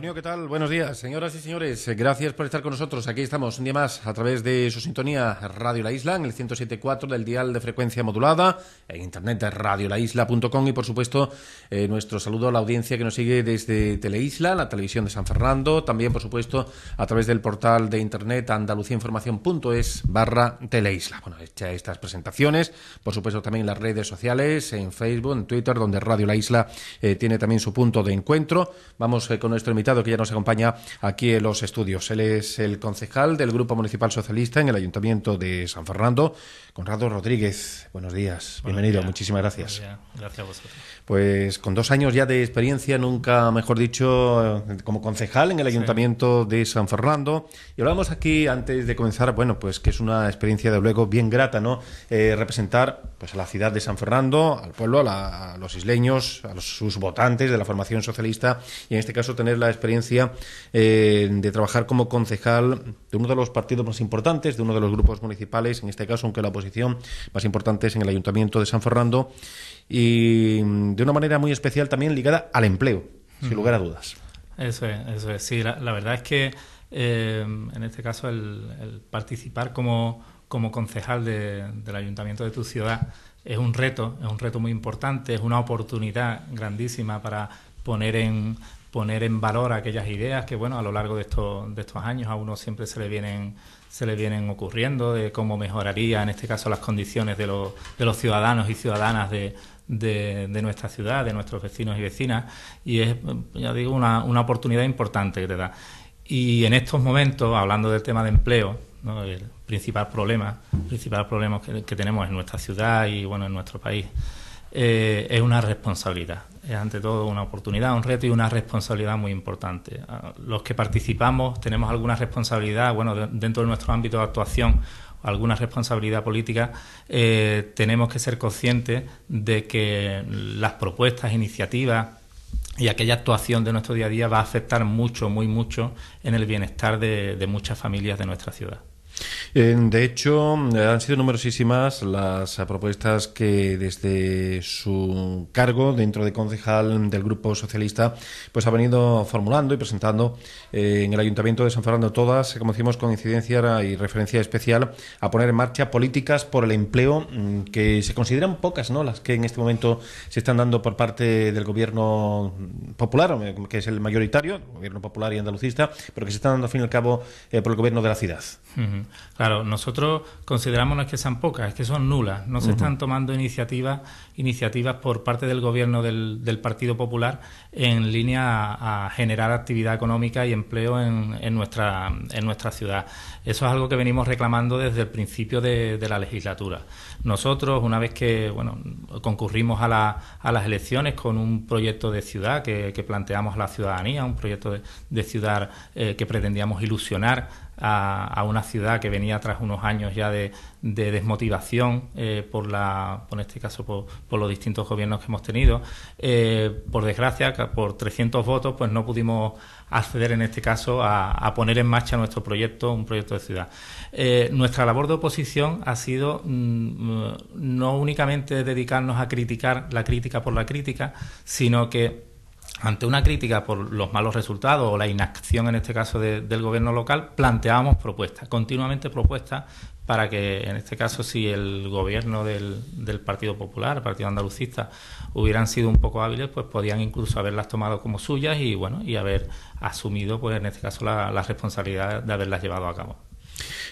¿qué tal? Buenos días, señoras y señores. Eh, gracias por estar con nosotros. Aquí estamos un día más a través de su sintonía Radio La Isla en el 107.4 del dial de frecuencia modulada, en internet radiolaisla.com y por supuesto eh, nuestro saludo a la audiencia que nos sigue desde Teleisla, la televisión de San Fernando, también por supuesto a través del portal de internet andaluciainformación.es barra Teleisla. Bueno, hecha estas presentaciones, por supuesto también en las redes sociales, en Facebook, en Twitter, donde Radio La Isla eh, tiene también su punto de encuentro. Vamos con nuestro invitado que ya nos acompaña aquí en los estudios. Él es el concejal del Grupo Municipal Socialista en el Ayuntamiento de San Fernando, Conrado Rodríguez. Buenos días, bienvenido, muchísimas gracias. Gracias a vosotros. Pues con dos años ya de experiencia, nunca mejor dicho, como concejal en el Ayuntamiento de San Fernando. Y hablamos aquí antes de comenzar, bueno, pues que es una experiencia de luego bien grata, ¿no? Eh, representar pues a la ciudad de San Fernando, al pueblo, a, los isleños, a sus votantes de la formación socialista y en este caso tener la experiencia eh, de trabajar como concejal de uno de los partidos más importantes, de uno de los grupos municipales, en este caso, aunque la oposición más importante es en el Ayuntamiento de San Fernando y mm, de una manera muy especial también ligada al empleo, sin lugar a dudas. Eso es, eso es. Sí, la, verdad es que eh, en este caso el, participar como, como concejal del ayuntamiento de tu ciudad es un reto, es un reto muy importante, es una oportunidad grandísima para poner en poner en valor aquellas ideas que bueno a lo largo de estos de estos años a uno siempre se le vienen se le vienen ocurriendo de cómo mejoraría en este caso las condiciones de los, de los ciudadanos y ciudadanas de, de, nuestra ciudad, de nuestros vecinos y vecinas, y es, ya digo, una, oportunidad importante que te da. Y en estos momentos, hablando del tema de empleo, el principal problema, principal problema que, tenemos en nuestra ciudad y bueno en nuestro país, eh, es una responsabilidad. Es ante todo una oportunidad, un reto y una responsabilidad muy importante. Ah, los que participamos tenemos alguna responsabilidad, bueno, dentro de nuestro ámbito de actuación alguna responsabilidad política, eh, tenemos que ser conscientes de que las propuestas, iniciativas y aquella actuación de nuestro día a día va a afectar mucho, muy mucho en el bienestar de muchas familias de nuestra ciudad. De hecho, han sido numerosísimas las propuestas que desde su cargo dentro de concejal del Grupo Socialista pues ha venido formulando y presentando eh, en el Ayuntamiento de San Fernando todas, como decimos, con incidencia y referencia especial a poner en marcha políticas por el empleo mm, que se consideran pocas, ¿no? Las que en este momento se están dando por parte del Gobierno popular, que es el mayoritario, Gobierno popular y andalucista, pero que se están dando al fin y al cabo eh, por el Gobierno de la ciudad. Claro, nosotros consideramos no es que sean pocas, es que son nulas. No se están tomando iniciativas iniciativas por parte del gobierno del, del, Partido Popular en línea a, generar actividad económica y empleo en, en, nuestra, en nuestra ciudad. Eso es algo que venimos reclamando desde el principio de, la legislatura. Nosotros, una vez que bueno, concurrimos a, la, a las elecciones con un proyecto de ciudad que, planteamos a la ciudadanía, un proyecto de, ciudad eh, que pretendíamos ilusionar a, una ciudad que venía tras unos años ya de, desmotivación eh, por la, por este caso por, los distintos gobiernos que hemos tenido. Eh, por desgracia, por 300 votos, pues no pudimos acceder en este caso a, poner en marcha nuestro proyecto, un proyecto de ciudad. Eh, nuestra labor de oposición ha sido mm, no únicamente dedicarnos a criticar la crítica por la crítica, sino que ante una crítica por los malos resultados o la inacción, en este caso, del gobierno local, planteábamos propuestas, continuamente propuestas para que, en este caso, si el gobierno del, Partido Popular, el Partido Andalucista, hubieran sido un poco hábiles, pues podían incluso haberlas tomado como suyas y, bueno, y haber asumido, pues en este caso, la, responsabilidad de haberlas llevado a cabo.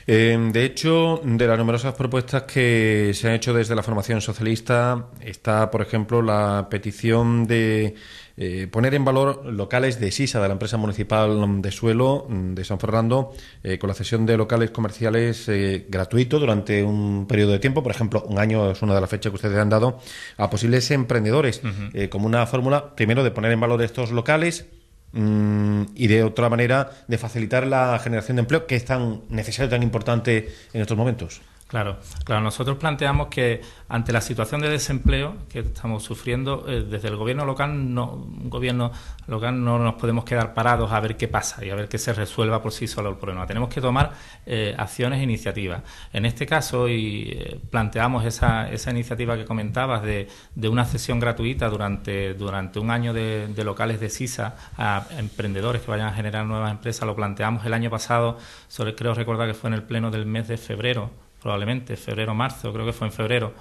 Eh, de hecho, de las numerosas propuestas que se han hecho desde la formación socialista, está, por ejemplo, la petición de eh, poner en valor locales de SISA, de la empresa municipal de suelo de San Fernando, eh, con la cesión de locales comerciales eh, gratuitos durante un periodo de tiempo, por ejemplo, un año es una de las fechas que ustedes han dado, a posibles emprendedores, como una fórmula, primero, de poner en valor estos locales, mm, y de otra manera de facilitar la generación de empleo que es tan necesario, tan importante en estos momentos. Claro, claro. Nosotros planteamos que ante la situación de desempleo que estamos sufriendo eh, desde el gobierno local, no, un gobierno local no nos podemos quedar parados a ver qué pasa y a ver qué se resuelva por sí solo el problema. Tenemos que tomar eh, acciones e iniciativas. En este caso, y eh, planteamos esa, esa iniciativa que comentabas de, de, una cesión gratuita durante, durante un año de, de locales de SISA a emprendedores que vayan a generar nuevas empresas. Lo planteamos el año pasado, sobre, creo recordar que fue en el pleno del mes de febrero probablemente febrero marzo, creo que fue en febrero,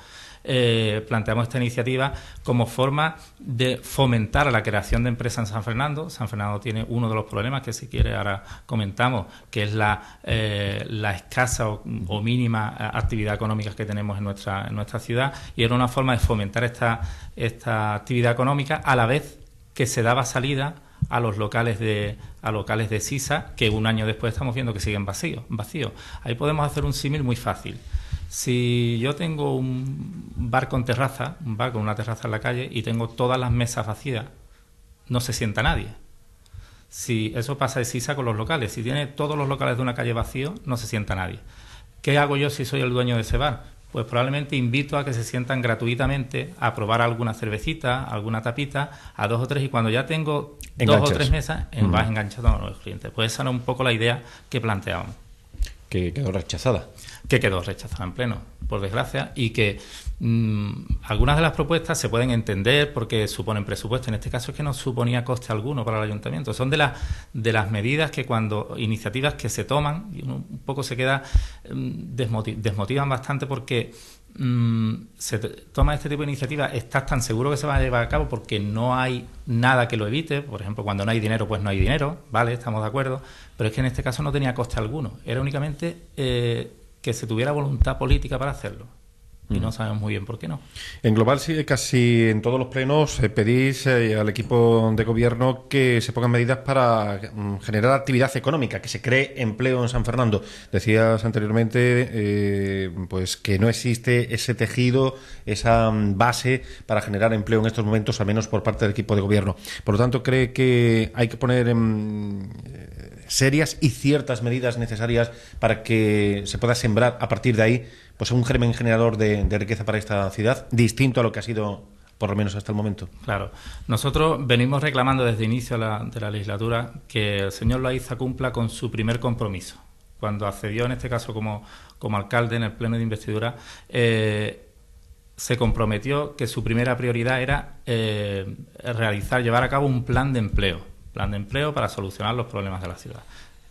eh, planteamos esta iniciativa como forma de fomentar la creación de empresas en San Fernando. San Fernando tiene uno de los problemas que si quiere ahora comentamos, que es la, eh, escasa o, mínima actividad económica que tenemos en nuestra, en nuestra ciudad y era una forma de fomentar esta, esta actividad económica a la vez que se daba salida a los locales de a locales de Sisa que un año después estamos viendo que siguen vacíos vacíos ahí podemos hacer un símil muy fácil. Si yo tengo un bar con terraza un bar con una terraza en la calle y tengo todas las mesas vacías no se sienta nadie. Si eso pasa de Sisa con los locales si tiene todos los locales de una calle vacíos no se sienta nadie. ¿qué hago yo si soy el dueño de ese bar? Pues probablemente invito a que se sientan gratuitamente a probar alguna cervecita, alguna tapita, a dos o tres, y cuando ya tengo dos o tres mesas, en vas enganchado a los clientes. Pues esa era un poco la idea que planteábamos. Que quedó rechazada. Que quedó rechazada en pleno, por desgracia, y que mm, algunas de las propuestas se pueden entender porque suponen presupuesto. En este caso es que no suponía coste alguno para el ayuntamiento. Son de las de las medidas que cuando iniciativas que se toman un poco se queda mm, desmotivan bastante porque mm, se toma este tipo de iniciativa, estás tan seguro que se va a llevar a cabo porque no hay nada que lo evite. Por ejemplo, cuando no hay dinero, pues no hay dinero, ¿vale? Estamos de acuerdo. Pero es que en este caso no tenía coste alguno. Era únicamente eh, que se tuviera voluntad política para hacerlo y no sabemos muy bien por qué no. En global, sí, casi en todos los plenos eh, pedís eh, al equipo de gobierno que se pongan medidas para mm, generar actividad económica, que se cree empleo en San Fernando. Decías anteriormente eh, pues que no existe ese tejido, esa mm, base para generar empleo en estos momentos, al menos por parte del equipo de gobierno. Por lo tanto, cree que hay que poner en serias y ciertas medidas necesarias para que se pueda sembrar a partir de ahí pues un germen generador de, riqueza para esta ciudad, distinto a lo que ha sido por lo menos hasta el momento. Claro. Nosotros venimos reclamando desde el inicio de la, legislatura que el señor Loaiza cumpla con su primer compromiso. Cuando accedió, en este caso, como, como alcalde en el pleno de investidura, eh, se comprometió que su primera prioridad era eh, realizar, llevar a cabo un plan de empleo, plan de empleo para solucionar los problemas de la ciudad.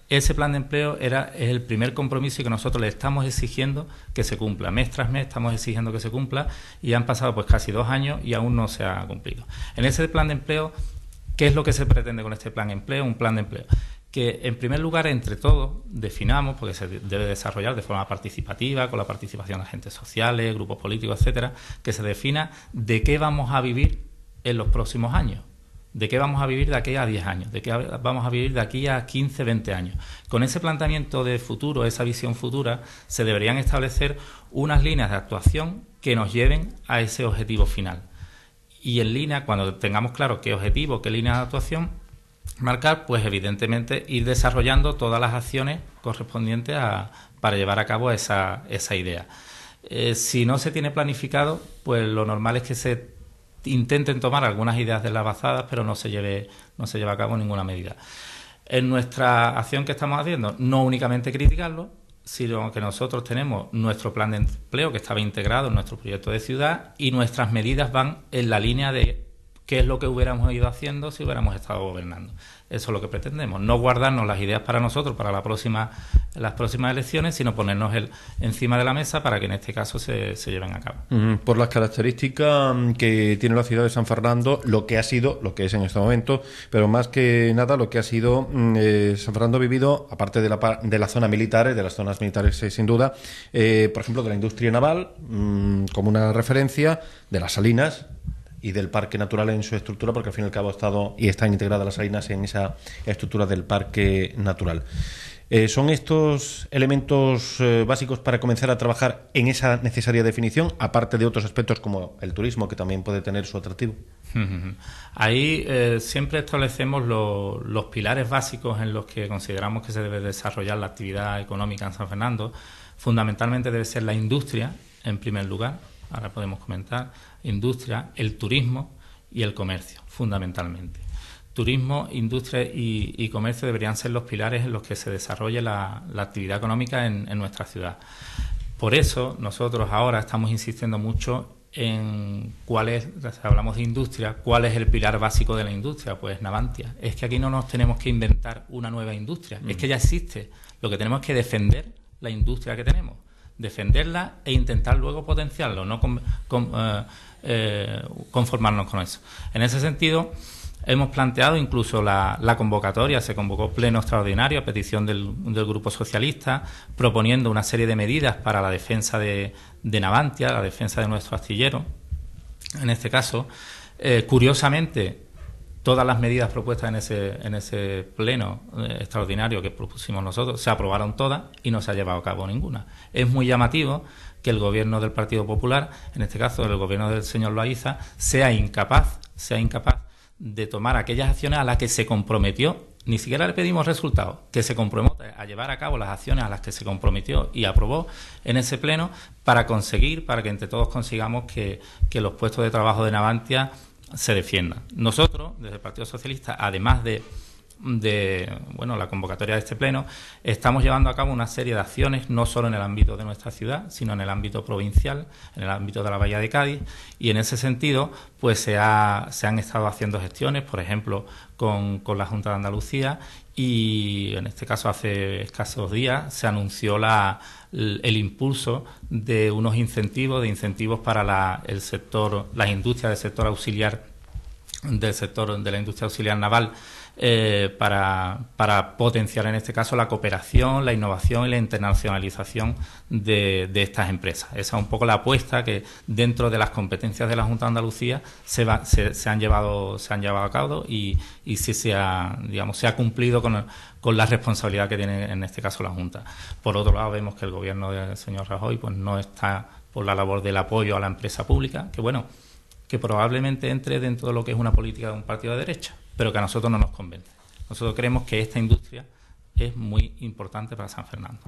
Ese plan de empleo era es el primer compromiso que nosotros le estamos exigiendo que se cumpla. Mes tras mes estamos exigiendo que se cumpla y han pasado pues casi dos años y aún no se ha cumplido. En ese plan de empleo, ¿qué es lo que se pretende con este plan de empleo? Un plan de empleo que en primer lugar entre todos definamos, porque se debe desarrollar de forma participativa, con la participación de agentes sociales, grupos políticos, etcétera, que se defina de qué vamos a vivir en los próximos años de qué vamos a vivir de aquí a 10 años, de qué vamos a vivir de aquí a 15, 20 años. Con ese planteamiento de futuro, esa visión futura, se deberían establecer unas líneas de actuación que nos lleven a ese objetivo final. Y en línea, cuando tengamos claro qué objetivo, qué línea de actuación marcar, pues evidentemente ir desarrollando todas las acciones correspondientes para llevar a cabo esa, esa idea. Eh, si no se tiene planificado, pues lo normal es que se intenten tomar algunas ideas de las bazadas, pero no se lleve, no se lleva a cabo ninguna medida. En nuestra acción que estamos haciendo, no únicamente criticarlo, sino que nosotros tenemos nuestro plan de empleo que estaba integrado en nuestro proyecto de ciudad y nuestras medidas van en la línea de qué es lo que hubiéramos ido haciendo si hubiéramos estado gobernando. Eso es lo que pretendemos, no guardarnos las ideas para nosotros, para la próxima, las próximas elecciones, sino ponernos el, encima de la mesa para que en este caso se, se lleven a cabo. Por las características mm, que tiene la ciudad de San Fernando, lo que ha sido, lo que es en este momento, pero más que nada lo que ha sido mm, eh, San Fernando vivido, aparte de la, de la zona militar, de las zonas militares eh, sin duda, eh, por ejemplo, de la industria naval, mm, como una referencia, de las salinas, y del parque natural en su estructura, porque al fin y al cabo ha estado y están integradas las salinas en esa estructura del parque natural. Eh, ¿Son estos elementos eh, básicos para comenzar a trabajar en esa necesaria definición, aparte de otros aspectos como el turismo, que también puede tener su atractivo? Ahí eh, siempre establecemos los pilares básicos en los que consideramos que se debe desarrollar la actividad económica en San Fernando Fundamentalmente debe ser la industria, en primer lugar, ahora podemos comentar, industria, el turismo y el comercio, fundamentalmente. Turismo, industria y, comercio deberían ser los pilares en los que se desarrolle la, actividad económica en, nuestra ciudad. Por eso nosotros ahora estamos insistiendo mucho en cuál es, si hablamos de industria, cuál es el pilar básico de la industria, pues Navantia. Es que aquí no nos tenemos que inventar una nueva industria, es que ya existe. Lo que tenemos que defender la industria que tenemos, defenderla e intentar luego potenciarlo, no eh, eh, conformarnos con eso. En ese sentido, hemos planteado incluso la, convocatoria, se convocó pleno extraordinario a petición del, Grupo Socialista, proponiendo una serie de medidas para la defensa de, Navantia, la defensa de nuestro astillero. En este caso, eh, curiosamente, todas las medidas propuestas en ese, en ese pleno eh, extraordinario que propusimos nosotros se aprobaron todas y no se ha llevado a cabo ninguna. Es muy llamativo que el gobierno del Partido Popular, en este caso el gobierno del señor Loaiza, sea incapaz, sea incapaz de tomar aquellas acciones a las que se comprometió. Ni siquiera le pedimos resultados, que se comprometa a llevar a cabo las acciones a las que se comprometió y aprobó en ese pleno para conseguir, para que entre todos consigamos que, que los puestos de trabajo de Navantia se defienda. Nosotros, desde el Partido Socialista, además de, de bueno, la convocatoria de este pleno, estamos llevando a cabo una serie de acciones, no solo en el ámbito de nuestra ciudad, sino en el ámbito provincial, en el ámbito de la Bahía de Cádiz, y en ese sentido, pues se, ha, se han estado haciendo gestiones, por ejemplo, con, con la Junta de Andalucía, y en este caso hace escasos días se anunció la, el impulso de unos incentivos, de incentivos para la, el sector, las industrias del sector auxiliar, del sector de la industria auxiliar naval, eh, para, para, potenciar en este caso la cooperación, la innovación y la internacionalización de, de, estas empresas. Esa es un poco la apuesta que dentro de las competencias de la Junta de Andalucía se, va, se, han llevado se han llevado a cabo y, y sí se ha digamos se ha cumplido con, con la responsabilidad que tiene en este caso la Junta. Por otro lado vemos que el gobierno del señor Rajoy pues no está por la labor del apoyo a la empresa pública, que bueno, que probablemente entre dentro de lo que es una política de un partido de derecha pero que a nosotros no nos convence. Nosotros creemos que esta industria es muy importante para San Fernando.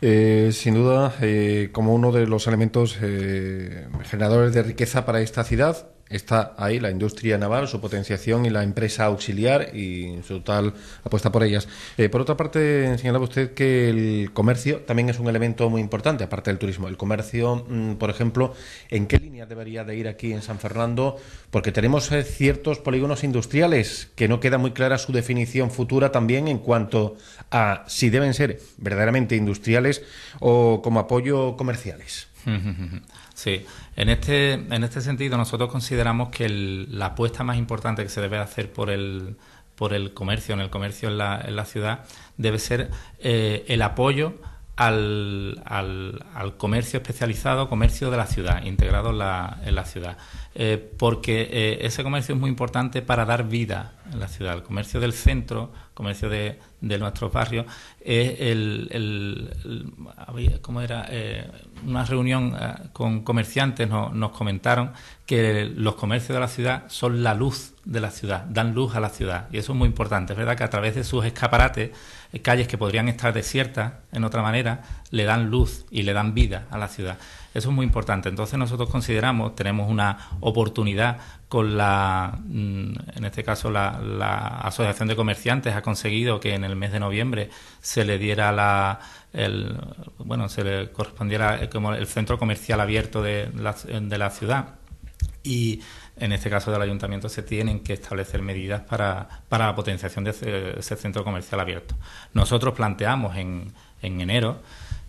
Eh, sin duda, eh, como uno de los elementos eh, generadores de riqueza para esta ciudad, está ahí la industria naval, su potenciación y la empresa auxiliar y su total apuesta por ellas. Eh, por otra parte, señalaba usted que el comercio también es un elemento muy importante, aparte del turismo. El comercio, mm, por ejemplo, ¿en qué línea debería de ir aquí en San Fernando? Porque tenemos eh, ciertos polígonos industriales que no queda muy clara su definición futura también en cuanto a si deben ser verdaderamente industriales o como apoyo comerciales. Sí, en este, en este sentido nosotros consideramos que la apuesta más importante que se debe hacer por el, por el comercio, en el comercio en la, en la ciudad, debe ser eh, el apoyo al, al, comercio especializado, comercio de la ciudad, integrado en la, en la ciudad. Eh, porque eh, ese comercio es muy importante para dar vida en la ciudad. El comercio del centro, comercio de, de nuestros barrios, es el, el, ¿cómo era? Una reunión eh, con comerciantes nos comentaron que los comercios de la ciudad son la luz de la ciudad, dan luz a la ciudad. Y eso es muy importante. Es verdad que a través de sus escaparates, eh, calles que podrían estar desiertas en otra manera, le dan luz y le dan vida a la ciudad. Eso es muy importante. Entonces nosotros consideramos, tenemos una oportunidad con la, mm, en este caso la, Asociación de Comerciantes ha conseguido que en el mes de noviembre se le diera la el, bueno, se le correspondiera como el centro comercial abierto de la, de la ciudad y en este caso del ayuntamiento se tienen que establecer medidas para, para la potenciación de ese, centro comercial abierto. Nosotros planteamos en, en enero,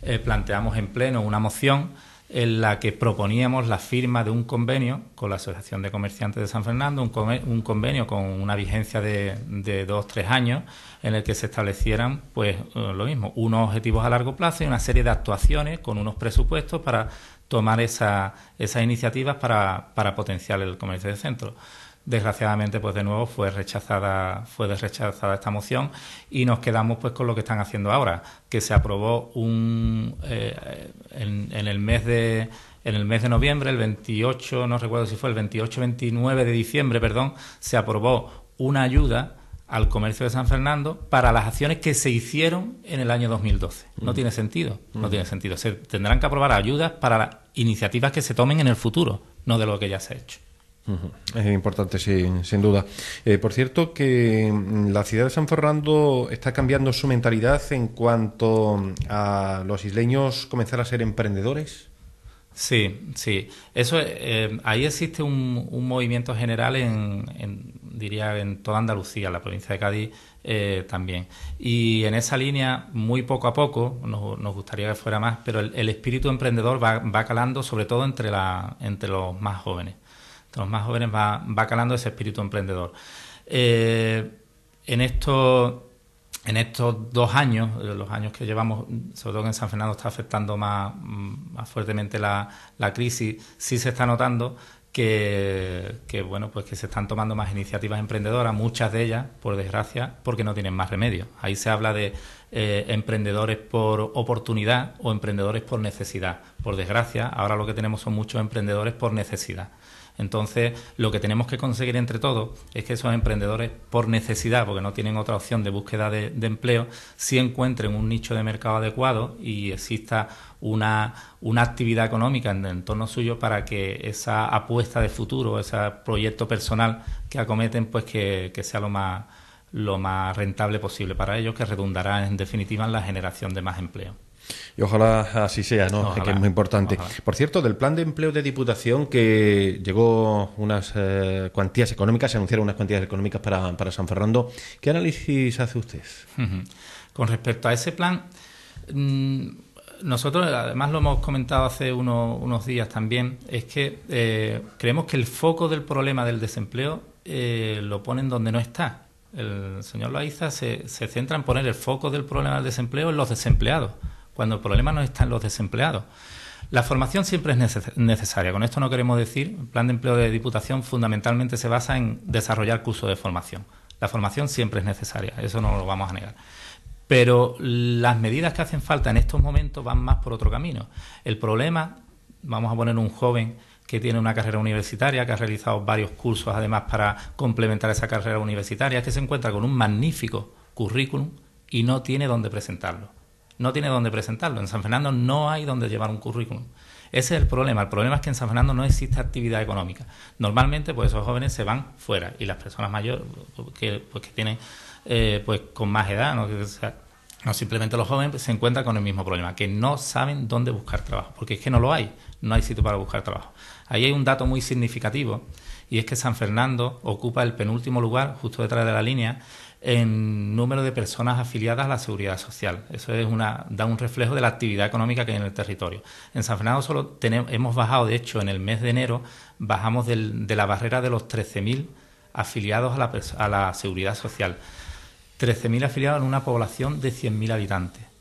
eh, planteamos en pleno una moción en la que proponíamos la firma de un convenio con la Asociación de Comerciantes de San Fernando, un, convenio con una vigencia de, de dos, tres años, en el que se establecieran, pues eh, lo mismo, unos objetivos a largo plazo y una serie de actuaciones con unos presupuestos para tomar esa, esas iniciativas para, para potenciar el comercio de centro. Desgraciadamente, pues de nuevo fue rechazada, fue rechazada esta moción y nos quedamos pues con lo que están haciendo ahora, que se aprobó un eh, en, el mes de en el mes de noviembre, el 28, no recuerdo si fue el 28-29 de diciembre, perdón, se aprobó una ayuda al comercio de San Fernando para las acciones que se hicieron en el año 2012. No mm. tiene sentido, no mm. tiene sentido. Se tendrán que aprobar ayudas para las iniciativas que se tomen en el futuro, no de lo que ya se ha hecho. Es importante, sí, sin duda. Eh, por cierto, que mm, la ciudad de San Fernando está cambiando su mentalidad en cuanto a los isleños comenzar a ser emprendedores. Sí, sí. Eso, eh, ahí existe un, movimiento general en, diría, en toda Andalucía, la provincia de Cádiz eh, también. Y en esa línea, muy poco a poco, nos, gustaría que fuera más, pero el, espíritu emprendedor va, va, calando, sobre todo entre, la, entre los más jóvenes. Entre los más jóvenes va, va calando ese espíritu emprendedor. Eh, en esto en estos dos años, eh, los años que llevamos, sobre todo en San Fernando está afectando más, más fuertemente la, crisis, sí se está notando que, que, bueno, pues que se están tomando más iniciativas emprendedoras, muchas de ellas, por desgracia, porque no tienen más remedio. Ahí se habla de eh, emprendedores por oportunidad o emprendedores por necesidad. Por desgracia, ahora lo que tenemos son muchos emprendedores por necesidad. Entonces, lo que tenemos que conseguir entre todos es que esos emprendedores, por necesidad, porque no tienen otra opción de búsqueda de, empleo, sí encuentren un nicho de mercado adecuado y exista una, actividad económica en el entorno suyo para que esa apuesta de futuro, ese proyecto personal que acometen, pues que, que sea lo más, lo más rentable posible para ellos, que redundará en definitiva en la generación de más empleo. Y ojalá así sea, ¿no? que es muy importante. Por cierto, del plan de empleo de Diputación que llegó unas eh, cuantías económicas, se anunciaron unas cuantías económicas para, para San Fernando. ¿Qué análisis hace usted? Con respecto a ese plan, mm, nosotros además lo hemos comentado hace unos días también, es que eh, creemos que el foco del problema del desempleo eh, lo ponen donde no está. El señor Loaiza se, se centra en poner el foco del problema del desempleo en los desempleados cuando el problema no está en los desempleados. La formación siempre es necesaria. Con esto no queremos decir, el plan de empleo de Diputación fundamentalmente se basa en desarrollar cursos de formación. La formación siempre es necesaria, eso no lo vamos a negar. Pero las medidas que hacen falta en estos momentos van más por otro camino. El problema, vamos a poner un joven que tiene una carrera universitaria, que ha realizado varios cursos además para complementar esa carrera universitaria, que se encuentra con un magnífico currículum y no tiene dónde presentarlo no tiene dónde presentarlo. En San Fernando no hay dónde llevar un currículum. Ese es el problema. El problema es que en San Fernando no existe actividad económica. Normalmente, pues esos jóvenes se van fuera y las personas mayores que, pues, que tienen eh, pues con más edad, ¿no? no simplemente los jóvenes se encuentran con el mismo problema, que no saben dónde buscar trabajo, porque es que no lo hay, no hay sitio para buscar trabajo. Ahí hay un dato muy significativo y es que San Fernando ocupa el penúltimo lugar, justo detrás de la línea, en número de personas afiliadas a la seguridad social. Eso es una, da un reflejo de la actividad económica que hay en el territorio. En San Fernando solo tenemos, hemos bajado, de hecho, en el mes de enero bajamos de la barrera de los 13.000 afiliados a la, a la seguridad social. 13.000 afiliados en una población de 100.000 habitantes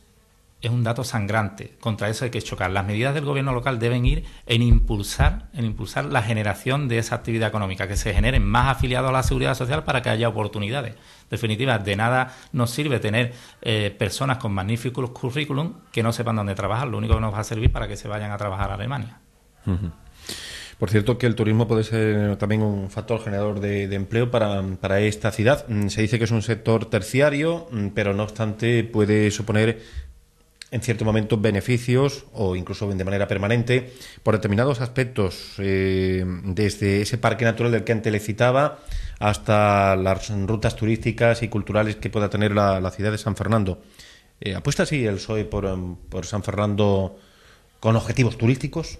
es un dato sangrante. Contra eso hay que chocar. Las medidas del gobierno local deben ir en impulsar, en impulsar la generación de esa actividad económica, que se generen más afiliados a la seguridad social para que haya oportunidades. Definitiva, de nada nos sirve tener eh, personas con magníficos currículum que no sepan dónde trabajar. Lo único que nos va a servir para que se vayan a trabajar a Alemania. Por cierto, que el turismo puede ser también un factor generador de, de empleo para, para, esta ciudad. Mm, se dice que es un sector terciario, mm, pero no obstante puede suponer en cierto momento beneficios o incluso de manera permanente por determinados aspectos, eh, desde ese parque natural del que antes le citaba hasta las rutas turísticas y culturales que pueda tener la, ciudad de San Fernando. Eh, ¿Apuesta así el PSOE por, por San Fernando con objetivos turísticos?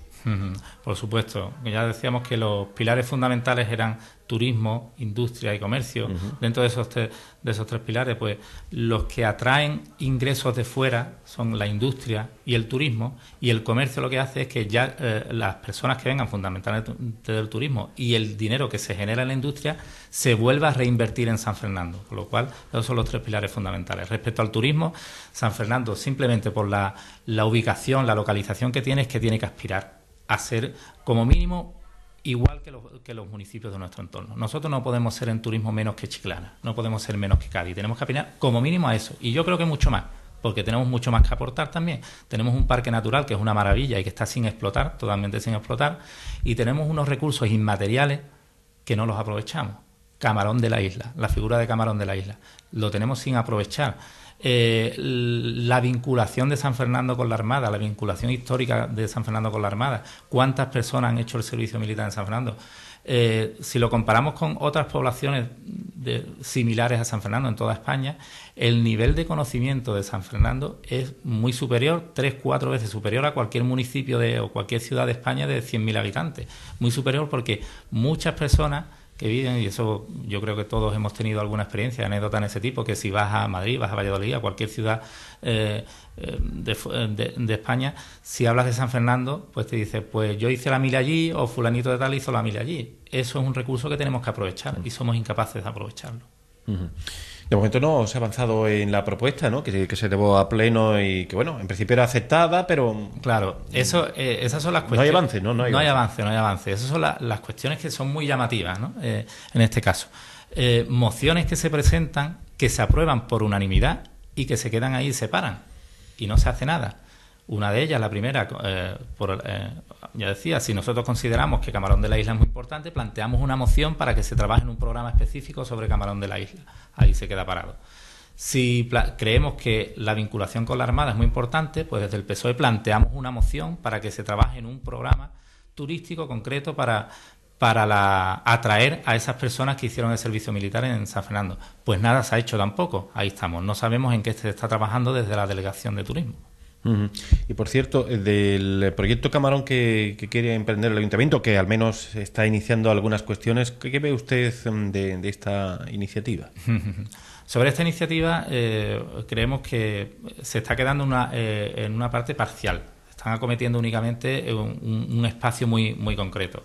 Por supuesto, ya decíamos que los pilares fundamentales eran turismo, industria y comercio. Dentro de esos, tres, de esos tres pilares, pues los que atraen ingresos de fuera son la industria y el turismo, y el comercio lo que hace es que ya eh, las personas que vengan fundamentalmente del turismo y el dinero que se genera en la industria se vuelva a reinvertir en San Fernando. Con lo cual, esos son los tres pilares fundamentales. Respecto al turismo, San Fernando, simplemente por la, la ubicación, la localización que tiene, es que tiene que aspirar a ser como mínimo igual que los, que los, municipios de nuestro entorno. Nosotros no podemos ser en turismo menos que Chiclana, no podemos ser menos que Cádiz, tenemos que aspirar como mínimo a eso. Y yo creo que mucho más, porque tenemos mucho más que aportar también. Tenemos un parque natural que es una maravilla y que está sin explotar, totalmente sin explotar, y tenemos unos recursos inmateriales que no los aprovechamos camarón de la isla, la figura de camarón de la isla. Lo tenemos sin aprovechar. Eh, la vinculación de San Fernando con la Armada, la vinculación histórica de San Fernando con la Armada, cuántas personas han hecho el servicio militar en San Fernando. Eh, si lo comparamos con otras poblaciones similares a San Fernando en toda España, el nivel de conocimiento de San Fernando es muy superior, tres, cuatro veces superior a cualquier municipio de, o cualquier ciudad de España de 100.000 habitantes. Muy superior porque muchas personas que viven, y eso yo creo que todos hemos tenido alguna experiencia, anécdota en ese tipo, que si vas a Madrid, vas a Valladolid, a cualquier ciudad eh, eh, de, España, si hablas de San Fernando, pues te dice, pues yo hice la mila allí o fulanito de tal hizo la mila allí. Eso es un recurso que tenemos que aprovechar y somos incapaces de aprovecharlo. De momento no se ha avanzado en la propuesta, ¿no? Que, se llevó a pleno y que, bueno, en principio era aceptada, pero... Claro, eso, eh, esas son las cuestiones... No hay avance, ¿no? No hay, avance. no hay avance. Esas son las cuestiones que son muy llamativas, ¿no? Eh, en este caso. Eh, mociones que se presentan, que se aprueban por unanimidad y que se quedan ahí y se paran. Y no se hace nada. Una de ellas, la primera, por, ya decía, si nosotros consideramos que Camarón de la Isla es muy importante, planteamos una moción para que se trabaje en un programa específico sobre Camarón de la Isla ahí se queda parado. Si creemos que la vinculación con la Armada es muy importante, pues desde el PSOE planteamos una moción para que se trabaje en un programa turístico concreto para, para atraer a esas personas que hicieron el servicio militar en San Fernando. Pues nada se ha hecho tampoco. Ahí estamos. No sabemos en qué se está trabajando desde la Delegación de Turismo. Y por cierto, del proyecto Camarón que, quiere emprender el ayuntamiento, que al menos está iniciando algunas cuestiones, ¿qué, ve usted mm, de, esta iniciativa? Sobre esta iniciativa eh, creemos que se está quedando una, eh, en una parte parcial. Están acometiendo únicamente un, espacio muy, muy concreto.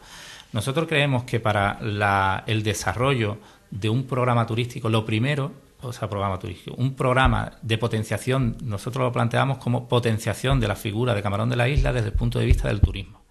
Nosotros creemos que para el desarrollo de un programa turístico, lo primero o sea, programa turístico. Un programa de potenciación, nosotros lo planteamos como potenciación de la figura de Camarón de la Isla desde el punto de vista del turismo.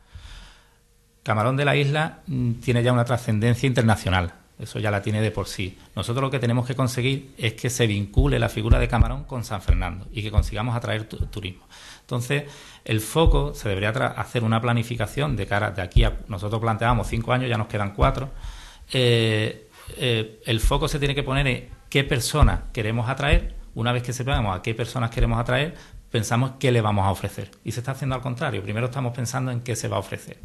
Camarón de la Isla mm, tiene ya una trascendencia internacional, eso ya la tiene de por sí. Nosotros lo que tenemos que conseguir es que se vincule la figura de Camarón con San Fernando y que consigamos atraer turismo. Entonces, el foco se debería hacer una planificación de cara de aquí a nosotros planteamos cinco años, ya nos quedan cuatro. Eh, eh, el foco se tiene que poner en qué personas queremos atraer, una vez que sepamos a qué personas queremos atraer, pensamos qué le vamos a ofrecer. Y se está haciendo al contrario, primero estamos pensando en qué se va a ofrecer.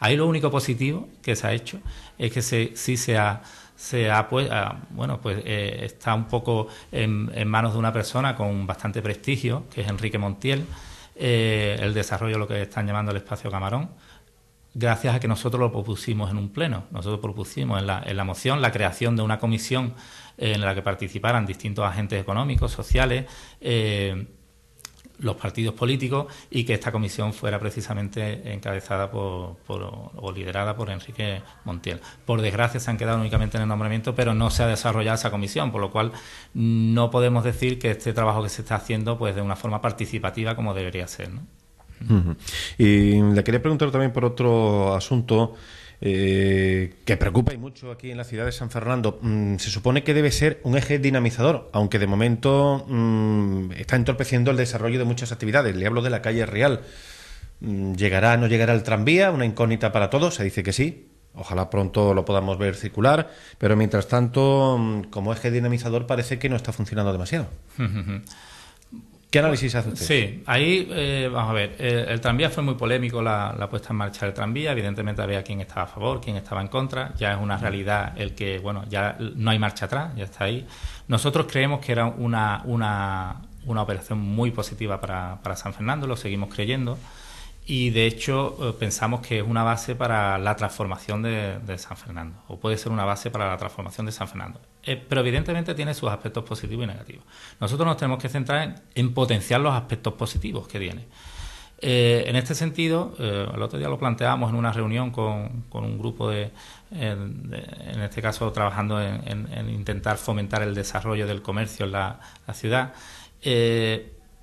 Ahí lo único positivo que se ha hecho es que se, sí se ha, se pues, bueno, pues eh, está un poco en, manos de una persona con bastante prestigio, que es Enrique Montiel, eh, el desarrollo de lo que están llamando el espacio Camarón, gracias a que nosotros lo propusimos en un pleno. Nosotros propusimos en la, en la moción la creación de una comisión en la que participaran distintos agentes económicos, sociales, eh, los partidos políticos y que esta comisión fuera precisamente encabezada por, o liderada por Enrique Montiel. Por desgracia se han quedado únicamente en el nombramiento, pero no se ha desarrollado esa comisión, por lo cual no podemos decir que este trabajo que se está haciendo pues de una forma participativa como debería ser. Y le quería preguntar también por otro asunto eh, que preocupa y mucho aquí en la ciudad de San Fernando. Mm, se supone que debe ser un eje dinamizador, aunque de momento mm, está entorpeciendo el desarrollo de muchas actividades. Le hablo de la calle Real. Mm, ¿Llegará, no llegará el tranvía? Una incógnita para todos. Se dice que sí. Ojalá pronto lo podamos ver circular, pero mientras tanto, como eje dinamizador parece que no está funcionando demasiado. ¿Qué análisis hace usted? Sí, ahí, eh, vamos a ver, el, tranvía fue muy polémico, la, puesta en marcha del tranvía, evidentemente había quien estaba a favor, quien estaba en contra, ya es una realidad el que, bueno, ya no hay marcha atrás, ya está ahí. Nosotros creemos que era una, una, una operación muy positiva para, para San Fernando, lo seguimos creyendo y de hecho eh, pensamos que es una base para la transformación de, San Fernando, o puede ser una base para la transformación de San Fernando. Eh, pero evidentemente tiene sus aspectos positivos y negativos. Nosotros nos tenemos que centrar en, potenciar los aspectos positivos que tiene. Eh, en este sentido, el otro día lo planteamos en una reunión con, un grupo de, en este caso trabajando en, intentar fomentar el desarrollo del comercio en la, ciudad.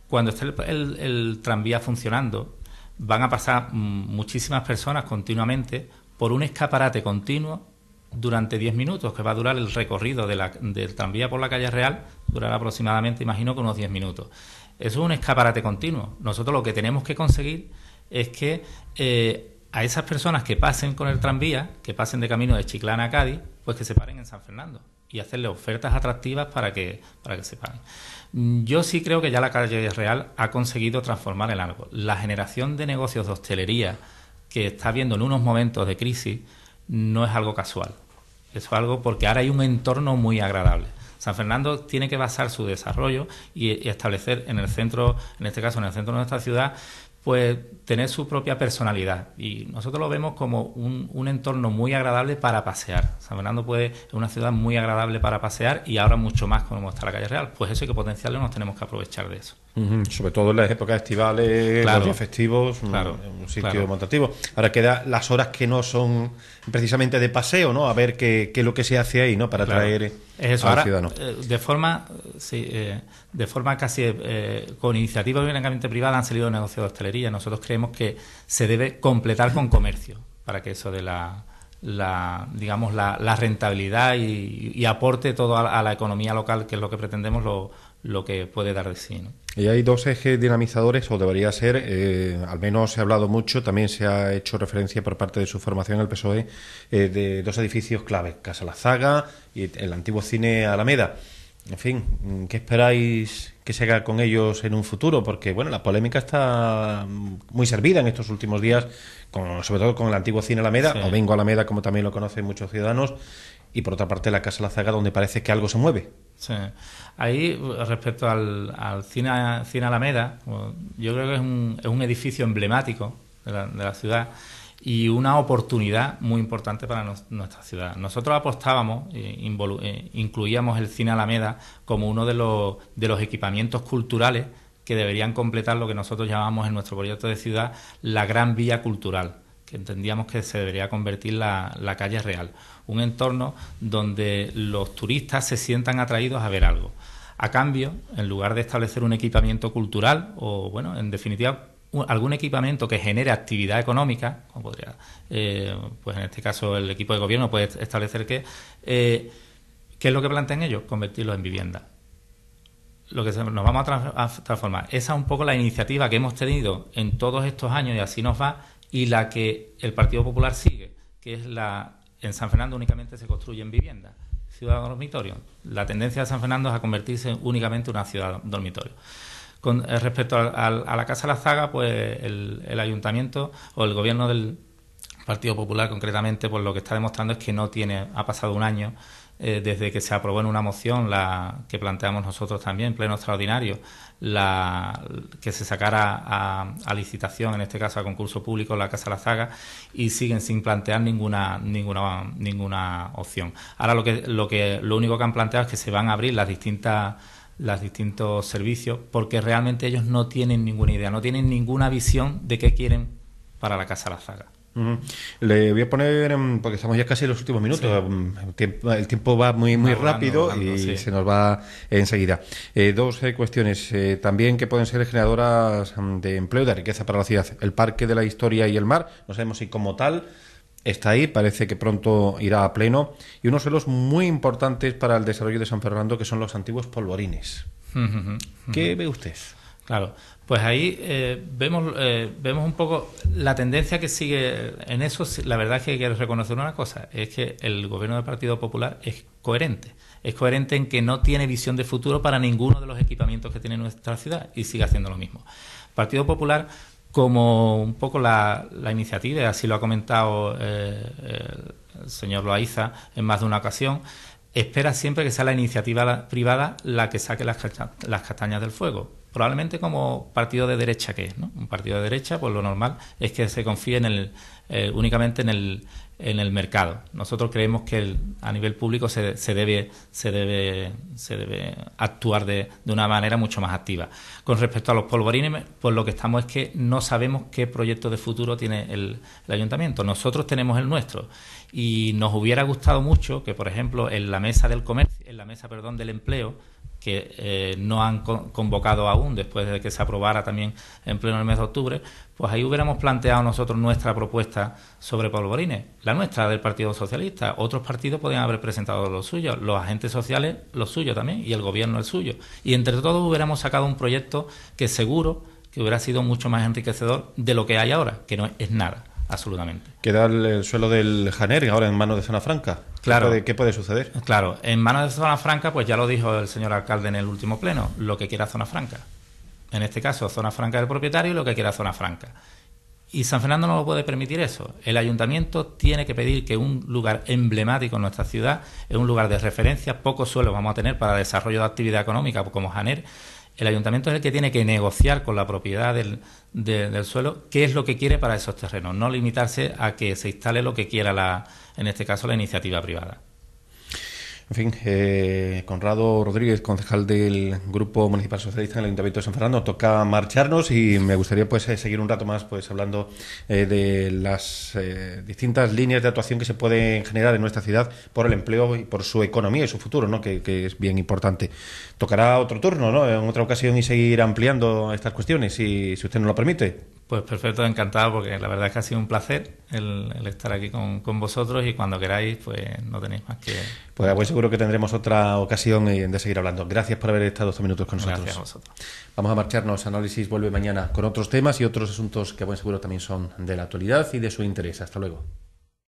cuando esté el tranvía funcionando, van a pasar muchísimas personas continuamente por un escaparate continuo durante 10 minutos, que va a durar el recorrido de la, del tranvía por la calle Real, durará aproximadamente, imagino, que unos 10 minutos. Eso es un escaparate continuo. Nosotros lo que tenemos que conseguir es que eh, a esas personas que pasen con el tranvía, que pasen de camino de Chiclana a Cádiz, pues que se paren en San Fernando y hacerle ofertas atractivas para que, para que se paguen. Mm, yo sí creo que ya la calle Real ha conseguido transformar el algo. La generación de negocios de hostelería que está viendo en unos momentos de crisis no es algo casual. Es algo porque ahora hay un entorno muy agradable. San Fernando tiene que basar su desarrollo y, establecer en el centro, en este caso en el centro de nuestra ciudad, pues tener su propia personalidad. Y nosotros lo vemos como un, un, entorno muy agradable para pasear. San Fernando puede, es una ciudad muy agradable para pasear y ahora mucho más como está la calle Real. Pues eso hay que potenciarlo nos tenemos que aprovechar de eso. Sobre todo en las épocas estivales, los días festivos, claro, un, sitio claro. Ahora quedan las horas que no son precisamente de paseo, ¿no? A ver qué, qué es lo que se hace ahí, ¿no? Para atraer a Ahora, eh, de forma, sí, eh, de forma casi eh, con iniciativa únicamente privada han salido negocios de hostelería. Nosotros creemos que se debe completar con comercio para que eso de la, la digamos la, rentabilidad y, aporte todo a, la economía local, que es lo que pretendemos, lo, lo que puede dar de sí. Y hay dos ejes dinamizadores, o debería ser, eh, al menos se ha hablado mucho, también se ha hecho referencia por parte de su formación el PSOE, eh, de dos edificios clave, Casa La Zaga y el antiguo cine Alameda. En fin, ¿qué esperáis que se haga con ellos en un futuro? Porque, bueno, la polémica está muy servida en estos últimos días, con, sobre todo con el antiguo cine Alameda, o Vengo Alameda, como también lo conocen muchos ciudadanos, y por otra parte la Casa La Zaga, donde parece que algo se mueve. Sí. Ahí, respecto al, cine, cine, Alameda, yo creo que es un, es un edificio emblemático de la, de la, ciudad y una oportunidad muy importante para nuestra ciudad. Nosotros apostábamos, eh, eh, incluíamos el cine Alameda como uno de los, de los equipamientos culturales que deberían completar lo que nosotros llamamos en nuestro proyecto de ciudad la gran vía cultural que entendíamos que se debería convertir la, la calle real, un entorno donde los turistas se sientan atraídos a ver algo. A cambio, en lugar de establecer un equipamiento cultural o, bueno, en definitiva, algún equipamiento que genere actividad económica, como podría, eh, pues en este caso el equipo de gobierno puede establecer que, eh, ¿qué es lo que plantean ellos? Convertirlo en vivienda. Lo que nos vamos a, transformar. Esa es un poco la iniciativa que hemos tenido en todos estos años y así nos va, y la que el Partido Popular sigue, que es la en San Fernando únicamente se construyen viviendas, ciudad dormitorio. La tendencia de San Fernando es a convertirse únicamente en una ciudad dormitorio. Con eh, respecto a, la Casa La Zaga, pues el, ayuntamiento o el gobierno del Partido Popular concretamente, pues lo que está demostrando es que no tiene, ha pasado un año eh, desde que se aprobó en una moción la que planteamos nosotros también, pleno extraordinario, la, que se sacara a, licitación, en este caso a concurso público, la Casa La Zaga, y siguen sin plantear ninguna, ninguna, ninguna opción. Ahora lo que, lo que, lo único que han planteado es que se van a abrir las distintas los distintos servicios porque realmente ellos no tienen ninguna idea, no tienen ninguna visión de qué quieren para la Casa La Zaga. Le voy a poner, porque estamos ya casi en los últimos minutos, el, tiempo, va muy muy rápido y se nos va enseguida. Eh, dos eh, cuestiones eh, también que pueden ser generadoras de empleo y de riqueza para la ciudad. El Parque de la Historia y el Mar, no sabemos si como tal está ahí, parece que pronto irá a pleno, y unos suelos muy importantes para el desarrollo de San Fernando, que son los antiguos polvorines. ¿Qué ve usted? Claro, pues ahí eh, vemos, eh, vemos un poco la tendencia que sigue en eso. La verdad es que hay que reconocer una cosa, es que el gobierno del Partido Popular es coherente. Es coherente en que no tiene visión de futuro para ninguno de los equipamientos que tiene nuestra ciudad y sigue haciendo lo mismo. Partido Popular, como un poco la, la iniciativa, así lo ha comentado eh, el señor Loaiza en más de una ocasión, espera siempre que sea la iniciativa privada la que saque las, castañas del fuego probablemente como partido de derecha que es, ¿no? Un partido de derecha, pues lo normal es que se confíe en el, eh, únicamente en el, en el mercado. Nosotros creemos que a nivel público se, se, debe, se, debe, se debe actuar de, de, una manera mucho más activa. Con respecto a los polvorines, pues lo que estamos es que no sabemos qué proyecto de futuro tiene el, el ayuntamiento. Nosotros tenemos el nuestro y nos hubiera gustado mucho que, por ejemplo, en la mesa del comercio, en la mesa, perdón, del empleo, que eh, no han convocado aún después de que se aprobara también en pleno el mes de octubre, pues ahí hubiéramos planteado nosotros nuestra propuesta sobre polvorines, la nuestra del Partido Socialista. Otros partidos podrían haber presentado los suyos, los agentes sociales los suyos también y el gobierno el suyo. Y entre todos hubiéramos sacado un proyecto que seguro que hubiera sido mucho más enriquecedor de lo que hay ahora, que no es nada. Absolutamente. ¿Queda el, suelo del Janer ahora en manos de Zona Franca? Claro. ¿Qué puede, suceder? Claro, en manos de Zona Franca, pues ya lo dijo el señor alcalde en el último pleno, lo que quiera Zona Franca. En este caso, Zona Franca del propietario y lo que quiera Zona Franca. Y San Fernando no lo puede permitir eso. El ayuntamiento tiene que pedir que un lugar emblemático en nuestra ciudad, es un lugar de referencia, pocos suelos vamos a tener para desarrollo de actividad económica como Janer, el ayuntamiento es el que tiene que negociar con la propiedad del, del suelo qué es lo que quiere para esos terrenos, no limitarse a que se instale lo que quiera, la, en este caso, la iniciativa privada. En fin, eh, Conrado Rodríguez, concejal del Grupo Municipal Socialista en el Ayuntamiento de San Fernando, toca marcharnos y me gustaría pues eh, seguir un rato más pues hablando eh, de las distintas líneas de actuación que se pueden generar en nuestra ciudad por el empleo y por su economía y su futuro, ¿no? que, es bien importante. Tocará otro turno, ¿no? En otra ocasión y seguir ampliando estas cuestiones, si, si usted nos lo permite. Pues perfecto, encantado, porque la verdad es que ha sido un placer el, estar aquí con, vosotros y cuando queráis, pues no tenéis más que... Pues, pues seguro que tendremos otra ocasión de seguir hablando. Gracias por haber estado estos minutos con nosotros. Gracias a vosotros. Vamos a marcharnos. Análisis vuelve mañana con otros temas y otros asuntos que, buen seguro, también son de la actualidad y de su interés. Hasta luego.